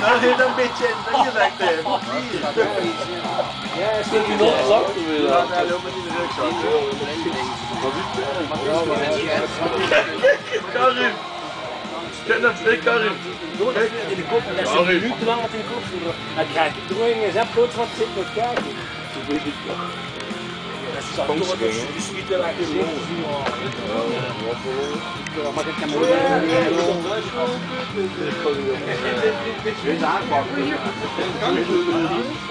nou heeft een beetje ingezakt. hè. Ja, is dat nog zachter weer? Ja, hij loopt met in de rugzak. Karim! Kijk naar twee Karim! Door dat in de kop dat is een minuut te lang in de kop ga ik drooien en goed wat zit met kijken. Dat is die je zien. Thank you.